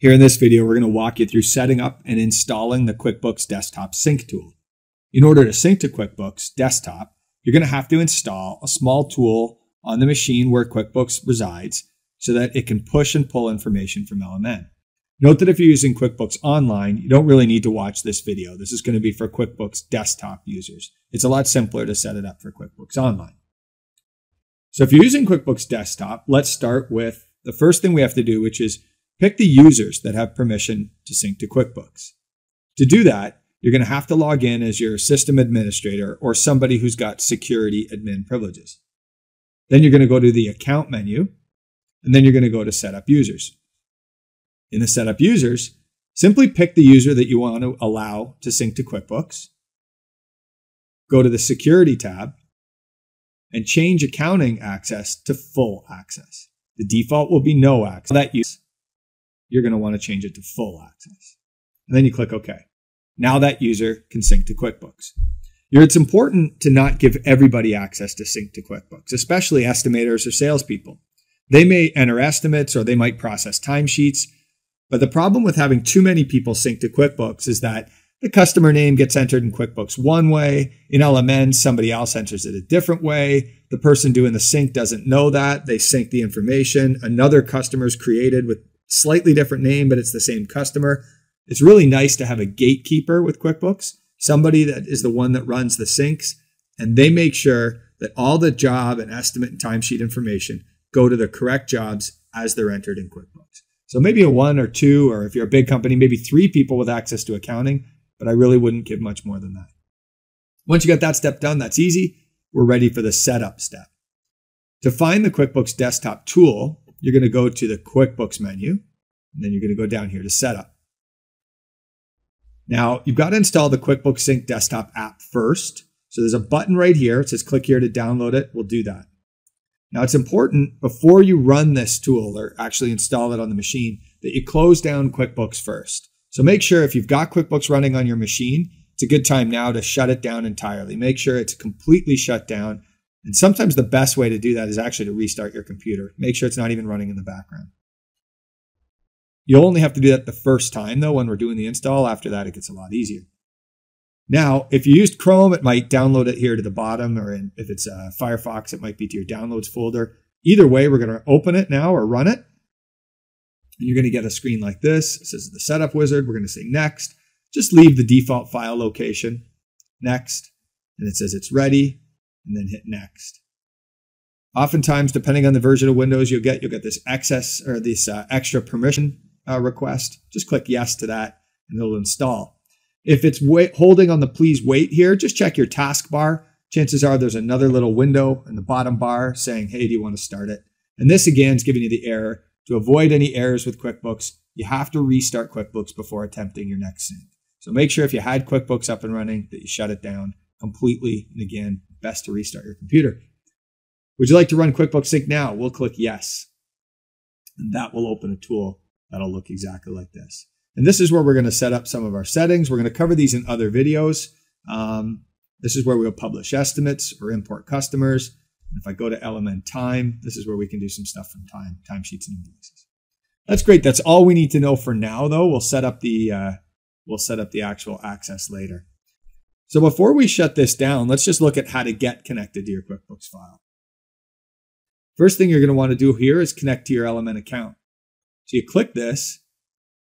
Here in this video, we're going to walk you through setting up and installing the QuickBooks Desktop Sync tool. In order to sync to QuickBooks Desktop, you're going to have to install a small tool on the machine where QuickBooks resides so that it can push and pull information from LMN. Note that if you're using QuickBooks Online, you don't really need to watch this video. This is going to be for QuickBooks Desktop users. It's a lot simpler to set it up for QuickBooks Online. So if you're using QuickBooks Desktop, let's start with the first thing we have to do, which is Pick the users that have permission to sync to QuickBooks. To do that, you're going to have to log in as your system administrator or somebody who's got security admin privileges. Then you're going to go to the account menu, and then you're going to go to setup users. In the setup users, simply pick the user that you want to allow to sync to QuickBooks. Go to the security tab and change accounting access to full access. The default will be no access. That use you're going to want to change it to full access. And then you click OK. Now that user can sync to QuickBooks. It's important to not give everybody access to sync to QuickBooks, especially estimators or salespeople. They may enter estimates or they might process timesheets. But the problem with having too many people sync to QuickBooks is that the customer name gets entered in QuickBooks one way. In LMN, somebody else enters it a different way. The person doing the sync doesn't know that. They sync the information. Another customer is created with slightly different name, but it's the same customer. It's really nice to have a gatekeeper with QuickBooks, somebody that is the one that runs the syncs, and they make sure that all the job and estimate and timesheet information go to the correct jobs as they're entered in QuickBooks. So maybe a one or two, or if you're a big company, maybe three people with access to accounting, but I really wouldn't give much more than that. Once you got that step done, that's easy. We're ready for the setup step. To find the QuickBooks desktop tool, you're going to go to the QuickBooks menu, and then you're going to go down here to Setup. Now, you've got to install the QuickBooks Sync desktop app first. So there's a button right here. It says click here to download it. We'll do that. Now, it's important before you run this tool or actually install it on the machine that you close down QuickBooks first. So make sure if you've got QuickBooks running on your machine, it's a good time now to shut it down entirely. Make sure it's completely shut down and sometimes the best way to do that is actually to restart your computer. Make sure it's not even running in the background. You'll only have to do that the first time, though, when we're doing the install. After that, it gets a lot easier. Now, if you used Chrome, it might download it here to the bottom, or in, if it's uh, Firefox, it might be to your downloads folder. Either way, we're going to open it now or run it. And you're going to get a screen like this. It says the setup wizard. We're going to say next. Just leave the default file location. Next. And it says it's ready and then hit next. Oftentimes, depending on the version of Windows you'll get, you'll get this access or this uh, extra permission uh, request. Just click yes to that and it'll install. If it's wait, holding on the please wait here, just check your taskbar. Chances are there's another little window in the bottom bar saying, hey, do you want to start it? And this again is giving you the error. To avoid any errors with QuickBooks, you have to restart QuickBooks before attempting your next sync. So make sure if you had QuickBooks up and running that you shut it down completely. And again, best to restart your computer. Would you like to run QuickBooks Sync now? We'll click yes. And that will open a tool that'll look exactly like this. And this is where we're going to set up some of our settings. We're going to cover these in other videos. Um, this is where we'll publish estimates or import customers. And if I go to LMN time, this is where we can do some stuff from time, timesheets and invoices. That's great. That's all we need to know for now, though. We'll set up the uh, we'll set up the actual access later. So before we shut this down, let's just look at how to get connected to your QuickBooks file. First thing you're going to want to do here is connect to your LMN account. So you click this.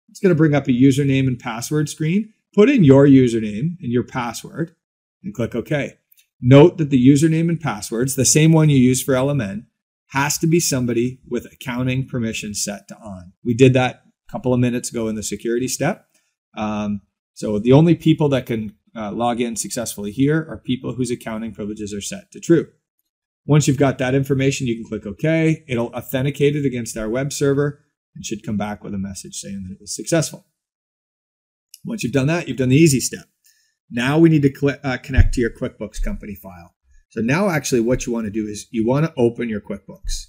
It's going to bring up a username and password screen. Put in your username and your password and click OK. Note that the username and passwords, the same one you use for LMN, has to be somebody with accounting permission set to on. We did that a couple of minutes ago in the security step. Um, so the only people that can uh, log in successfully here are people whose accounting privileges are set to true. Once you've got that information, you can click OK. It'll authenticate it against our web server and should come back with a message saying that it was successful. Once you've done that, you've done the easy step. Now we need to uh, connect to your QuickBooks company file. So now actually what you want to do is you want to open your QuickBooks.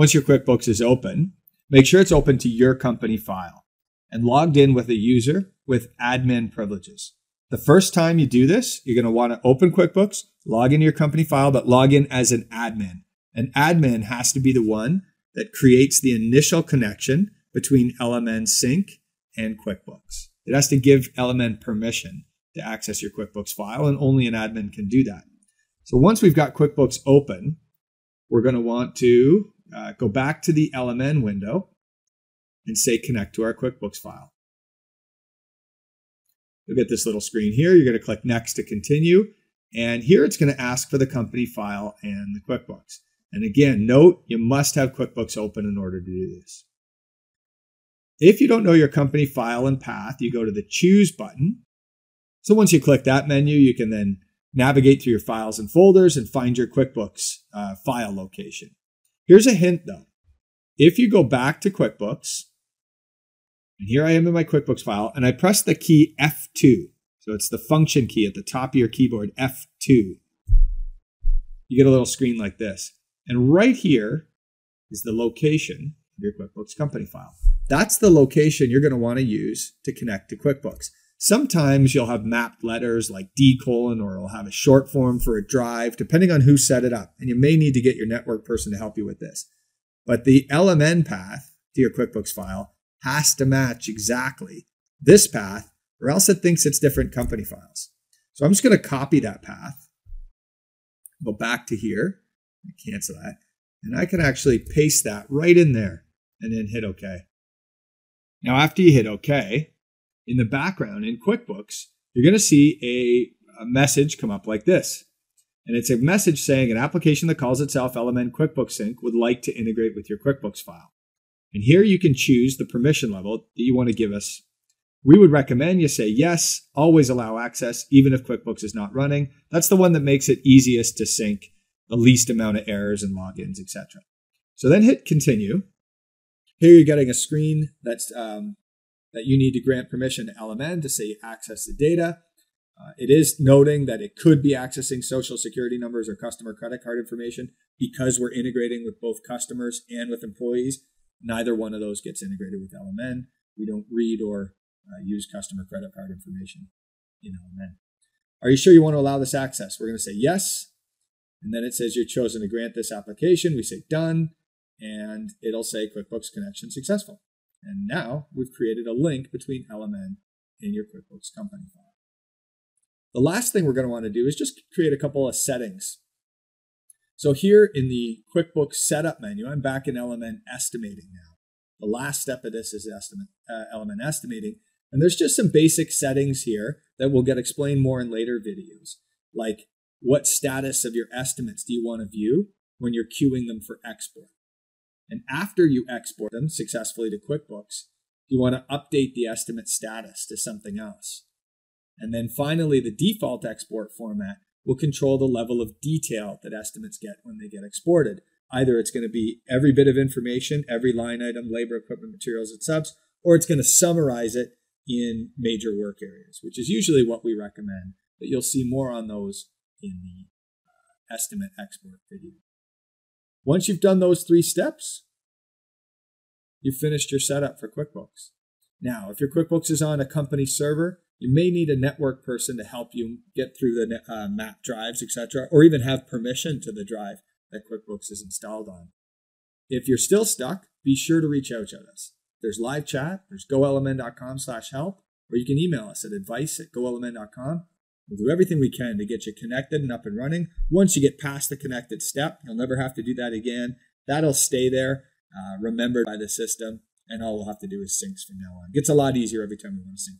Once your QuickBooks is open, make sure it's open to your company file and logged in with a user with admin privileges. The first time you do this, you're going to want to open QuickBooks, log into your company file, but log in as an admin. An admin has to be the one that creates the initial connection between LMN Sync and QuickBooks. It has to give LMN permission to access your QuickBooks file, and only an admin can do that. So once we've got QuickBooks open, we're going to want to uh, go back to the LMN window and say connect to our QuickBooks file. You'll get this little screen here. You're going to click next to continue. And here it's going to ask for the company file and the QuickBooks. And again, note you must have QuickBooks open in order to do this. If you don't know your company file and path, you go to the Choose button. So once you click that menu, you can then navigate through your files and folders and find your QuickBooks uh, file location. Here's a hint though. If you go back to QuickBooks, and here I am in my QuickBooks file, and I press the key F2, so it's the function key at the top of your keyboard, F2, you get a little screen like this. And right here is the location of your QuickBooks company file. That's the location you're going to want to use to connect to QuickBooks. Sometimes you'll have mapped letters like D colon, or it'll have a short form for a drive, depending on who set it up. And you may need to get your network person to help you with this. But the LMN path to your QuickBooks file has to match exactly this path, or else it thinks it's different company files. So I'm just going to copy that path, go back to here, cancel that, and I can actually paste that right in there and then hit OK. Now, after you hit OK, in the background in QuickBooks, you're going to see a, a message come up like this. And it's a message saying an application that calls itself LMN QuickBooks Sync would like to integrate with your QuickBooks file. And here you can choose the permission level that you want to give us. We would recommend you say yes, always allow access, even if QuickBooks is not running. That's the one that makes it easiest to sync, the least amount of errors and logins, etc. So then hit continue. Here you're getting a screen that's um, that you need to grant permission to LMN to say access the data. Uh, it is noting that it could be accessing social security numbers or customer credit card information because we're integrating with both customers and with employees. Neither one of those gets integrated with LMN. We don't read or uh, use customer credit card information in LMN. Are you sure you want to allow this access? We're going to say yes. And then it says you're chosen to grant this application. We say done. And it'll say QuickBooks connection successful. And now we've created a link between LMN and your QuickBooks company file. The last thing we're going to want to do is just create a couple of settings. So here in the QuickBooks setup menu, I'm back in LMN estimating now. The last step of this is estimate, uh, LMN estimating. And there's just some basic settings here that we'll get explained more in later videos, like what status of your estimates do you want to view when you're queuing them for export? And after you export them successfully to QuickBooks, you want to update the estimate status to something else. And then finally, the default export format will control the level of detail that estimates get when they get exported. Either it's going to be every bit of information, every line item, labor, equipment, materials, and subs, or it's going to summarize it in major work areas, which is usually what we recommend. But you'll see more on those in the uh, estimate export video. Once you've done those three steps, you've finished your setup for QuickBooks. Now, if your QuickBooks is on a company server, you may need a network person to help you get through the uh, map drives, etc., or even have permission to the drive that QuickBooks is installed on. If you're still stuck, be sure to reach out to us. There's live chat, there's golmn.com slash help, or you can email us at advice at golmn.com We'll do everything we can to get you connected and up and running. Once you get past the connected step, you'll never have to do that again. That'll stay there, uh, remembered by the system, and all we'll have to do is syncs from now on. It gets a lot easier every time we want to sync